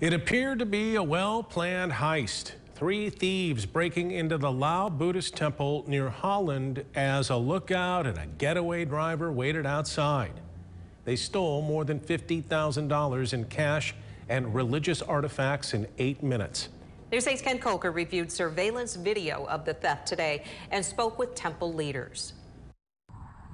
It appeared to be a well-planned heist. Three thieves breaking into the Lao Buddhist temple near Holland as a lookout and a getaway driver waited outside. They stole more than $50,000 in cash and religious artifacts in eight minutes. News 8's Ken Kolker reviewed surveillance video of the theft today and spoke with temple leaders.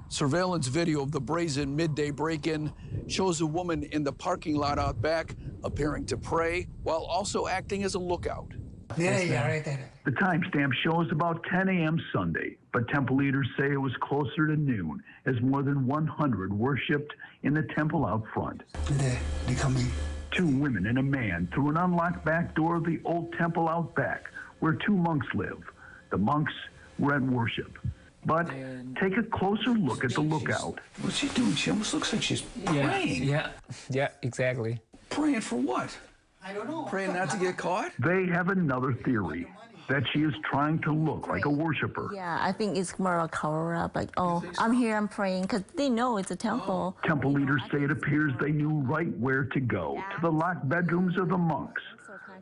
Surveillance video of the brazen midday break-in shows a woman in the parking lot out back appearing to pray while also acting as a lookout. Yeah, yeah, right there. The timestamp shows about 10 a.m. Sunday, but temple leaders say it was closer to noon as more than 100 worshipped in the temple out front. Today, they coming. Two women and a man through an unlocked back door of the old temple out back where two monks live. The monks were at worship. But take a closer look at the lookout. What's she doing? She almost looks like she's Yeah, praying. yeah, yeah, exactly. Praying for what? I don't know. Praying not to get caught? They have another theory that she is trying to look like a worshiper. Yeah, I think it's more a cover up. Like, oh, I'm here, I'm praying, because they know it's a oh. temple. Temple leaders say it appears they knew right where to go to the locked bedrooms of the monks.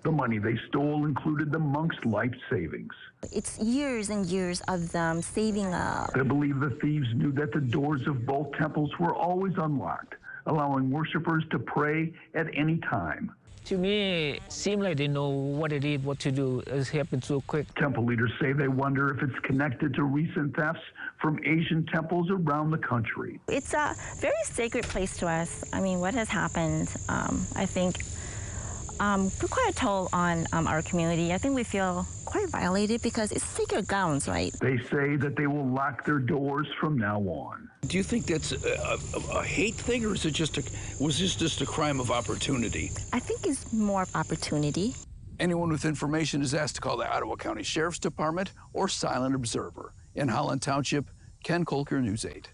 The money they stole included the monks' life savings. It's years and years of them saving up. They believe the thieves knew that the doors of both temples were always unlocked, allowing worshippers to pray at any time. To me, seem like they know what it is, what to do. It happened so quick. Temple leaders say they wonder if it's connected to recent thefts from Asian temples around the country. It's a very sacred place to us. I mean, what has happened, um, I think, um, put quite a toll on um, our community. I think we feel quite violated because it's sacred grounds, right? They say that they will lock their doors from now on. Do you think that's a, a, a hate thing, or is it just a was this just a crime of opportunity? I think it's more of opportunity. Anyone with information is asked to call the Ottawa County Sheriff's Department or Silent Observer. In Holland Township, Ken Kolker, News 8.